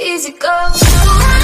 easy go.